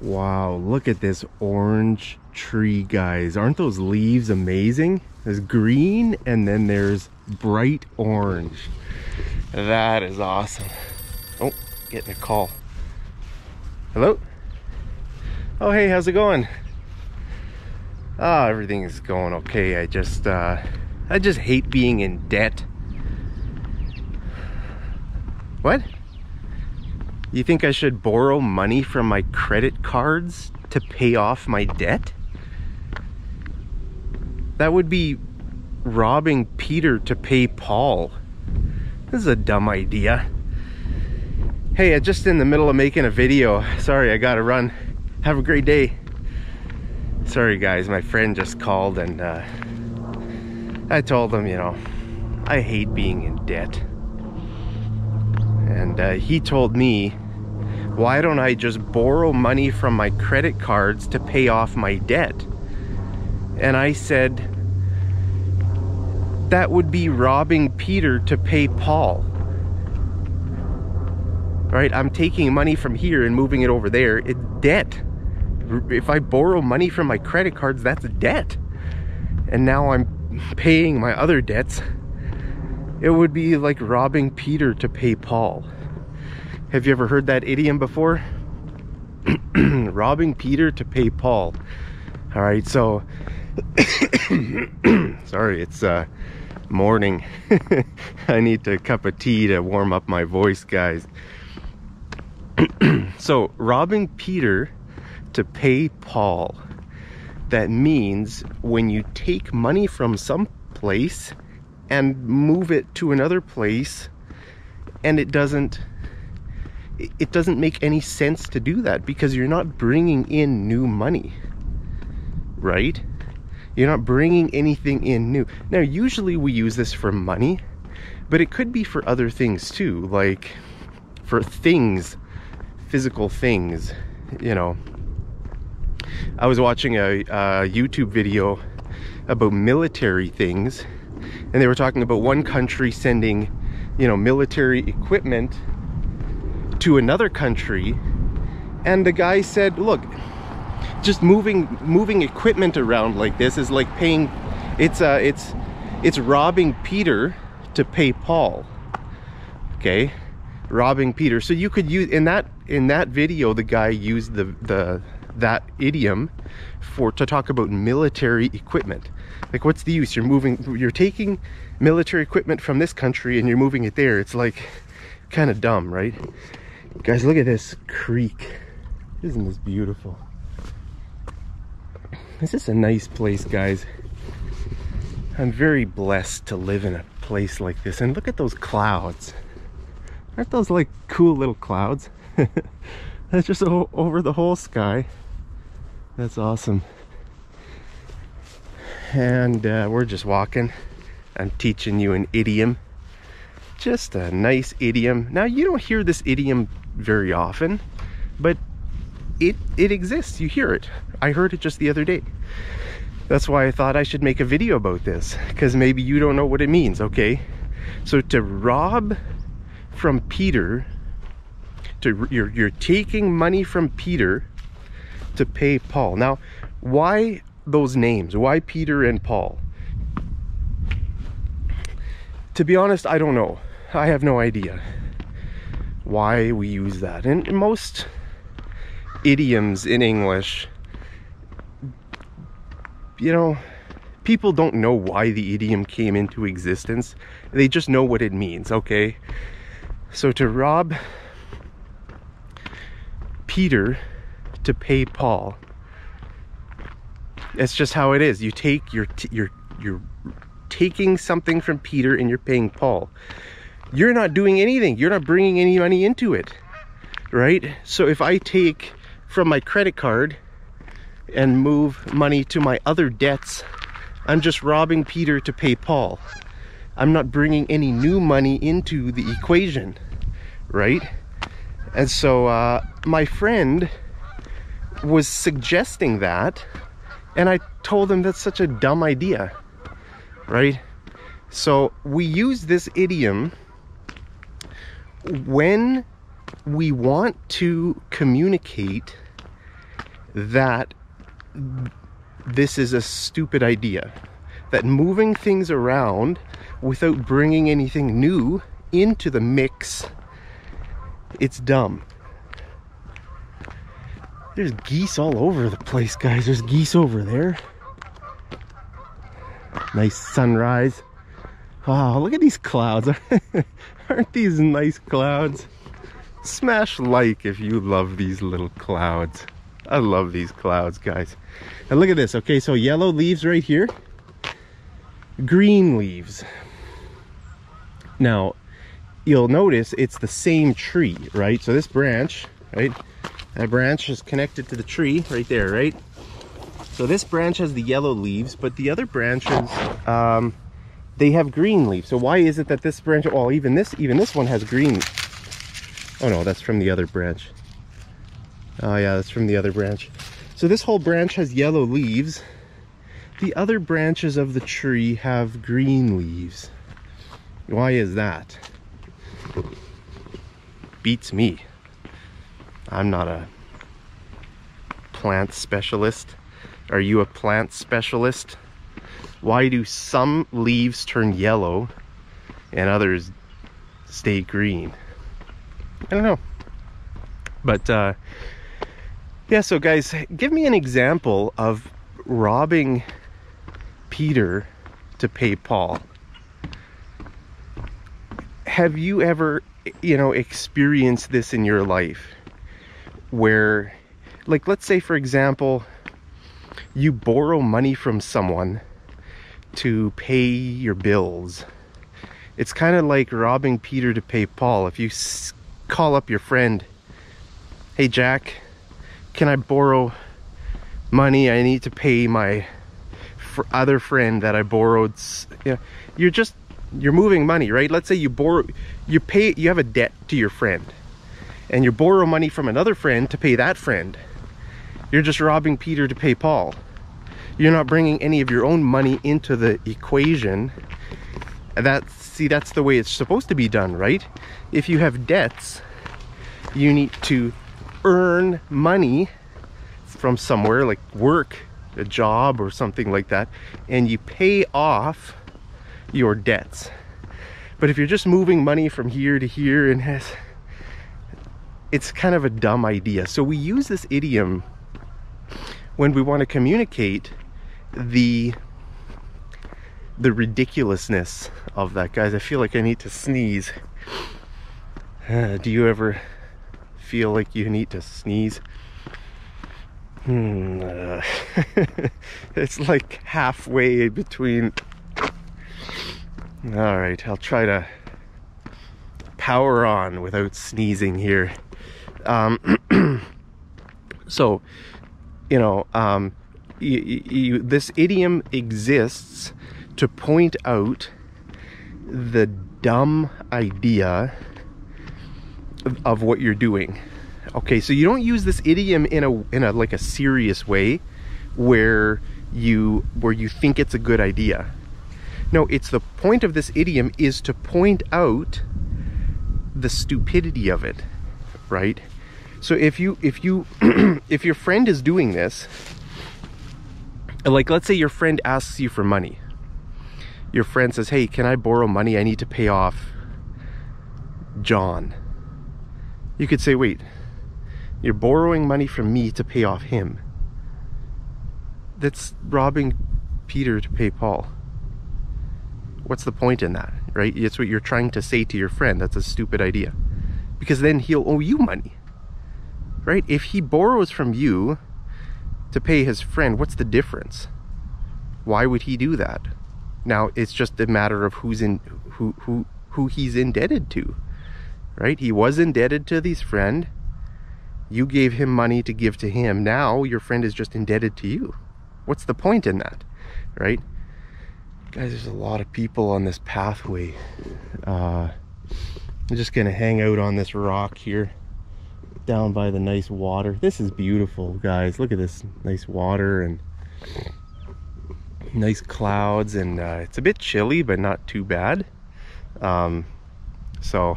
Wow, look at this orange tree, guys. Aren't those leaves amazing? There's green and then there's bright orange. That is awesome. Oh, getting a call. Hello? Oh, hey, how's it going? Ah, oh, everything's going okay. I just, uh, I just hate being in debt. What? You think I should borrow money from my credit cards to pay off my debt? That would be robbing Peter to pay Paul. This is a dumb idea. Hey, I'm just in the middle of making a video. Sorry, I gotta run. Have a great day. Sorry guys, my friend just called and uh, I told him, you know, I hate being in debt. And uh, he told me why don't I just borrow money from my credit cards to pay off my debt? And I said, that would be robbing Peter to pay Paul. Right? I'm taking money from here and moving it over there. It's debt. If I borrow money from my credit cards, that's debt. And now I'm paying my other debts. It would be like robbing Peter to pay Paul. Have you ever heard that idiom before? Robbing Peter to pay Paul. All right, so sorry, it's uh, morning. I need a cup of tea to warm up my voice, guys. so, robbing Peter to pay Paul. That means when you take money from some place and move it to another place and it doesn't it doesn't make any sense to do that because you're not bringing in new money, right? You're not bringing anything in new. Now, usually we use this for money, but it could be for other things too, like for things, physical things, you know. I was watching a, a YouTube video about military things, and they were talking about one country sending, you know, military equipment to another country and the guy said look just moving moving equipment around like this is like paying it's uh it's it's robbing peter to pay paul. Okay? Robbing peter. So you could use in that in that video the guy used the the that idiom for to talk about military equipment. Like what's the use? You're moving you're taking military equipment from this country and you're moving it there. It's like kind of dumb right Guys, look at this creek. Isn't this beautiful? This is a nice place, guys. I'm very blessed to live in a place like this. And look at those clouds. Aren't those like cool little clouds? That's just over the whole sky. That's awesome. And uh, we're just walking. I'm teaching you an idiom. Just a nice idiom. Now, you don't hear this idiom very often, but it it exists. You hear it. I heard it just the other day. That's why I thought I should make a video about this because maybe you don't know what it means, okay? So to rob from Peter to you're you're taking money from Peter to pay Paul. Now, why those names? Why Peter and Paul? To be honest, I don't know. I have no idea why we use that. And most idioms in English, you know, people don't know why the idiom came into existence. They just know what it means, okay? So to rob Peter to pay Paul, it's just how it is. You take your you're you're taking something from Peter and you're paying Paul you're not doing anything. You're not bringing any money into it, right? So if I take from my credit card and move money to my other debts, I'm just robbing Peter to pay Paul. I'm not bringing any new money into the equation, right? And so uh, my friend was suggesting that, and I told him that's such a dumb idea, right? So we use this idiom when we want to communicate that this is a stupid idea. That moving things around without bringing anything new into the mix, it's dumb. There's geese all over the place, guys. There's geese over there. Nice sunrise. Wow, look at these clouds. Aren't these nice clouds? Smash like if you love these little clouds. I love these clouds, guys. And look at this. Okay, so yellow leaves right here. Green leaves. Now, you'll notice it's the same tree, right? So this branch, right? That branch is connected to the tree right there, right? So this branch has the yellow leaves, but the other branches, um, they have green leaves. So why is it that this branch, well, even this, even this one has green Oh no, that's from the other branch. Oh yeah, that's from the other branch. So this whole branch has yellow leaves. The other branches of the tree have green leaves. Why is that? Beats me. I'm not a plant specialist. Are you a plant specialist? Why do some leaves turn yellow and others stay green? I don't know. But uh, yeah, so guys, give me an example of robbing Peter to pay Paul. Have you ever, you know, experienced this in your life where, like, let's say, for example, you borrow money from someone to pay your bills. It's kind of like robbing Peter to pay Paul. If you call up your friend. Hey Jack, can I borrow money? I need to pay my other friend that I borrowed. Yeah, you're just you're moving money, right? Let's say you borrow, you pay, you have a debt to your friend, and you borrow money from another friend to pay that friend. You're just robbing Peter to pay Paul. You're not bringing any of your own money into the equation. That's see, that's the way it's supposed to be done, right? If you have debts, you need to earn money from somewhere, like work, a job or something like that, and you pay off your debts. But if you're just moving money from here to here and has it's kind of a dumb idea. So we use this idiom when we want to communicate the the ridiculousness of that, guys. I feel like I need to sneeze. Uh, do you ever feel like you need to sneeze? Hmm, uh, it's like halfway between. All right, I'll try to power on without sneezing here. Um, so, you know, um, you, you, this idiom exists to point out the dumb idea of, of what you're doing. Okay, so you don't use this idiom in a in a like a serious way where you where you think it's a good idea. No, it's the point of this idiom is to point out the stupidity of it, right? So if you if you if your friend is doing this, like let's say your friend asks you for money your friend says, hey, can I borrow money? I need to pay off John. You could say, wait, you're borrowing money from me to pay off him. That's robbing Peter to pay Paul. What's the point in that, right? It's what you're trying to say to your friend. That's a stupid idea. Because then he'll owe you money, right? If he borrows from you to pay his friend, what's the difference? Why would he do that? Now it's just a matter of who's in who who who he's indebted to. Right? He was indebted to his friend. You gave him money to give to him. Now your friend is just indebted to you. What's the point in that? Right? Guys, there's a lot of people on this pathway. Uh, I'm just gonna hang out on this rock here down by the nice water. This is beautiful, guys. Look at this nice water and nice clouds and uh, it's a bit chilly but not too bad um, so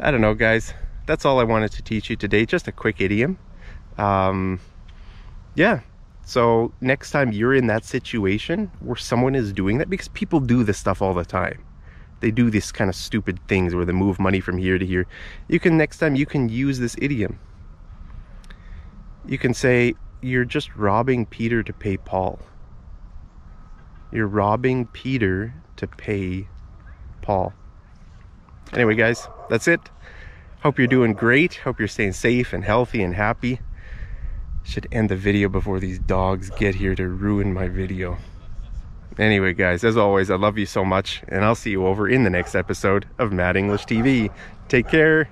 I don't know guys that's all I wanted to teach you today just a quick idiom um, yeah. So next time you're in that situation where someone is doing that, because people do this stuff all the time. They do this kind of stupid things where they move money from here to here. You can next time you can use this idiom. You can say, you're just robbing Peter to pay Paul. You're robbing Peter to pay Paul. Anyway, guys, that's it. Hope you're doing great. Hope you're staying safe and healthy and happy. Should end the video before these dogs get here to ruin my video. Anyway, guys, as always, I love you so much, and I'll see you over in the next episode of Mad English TV. Take care.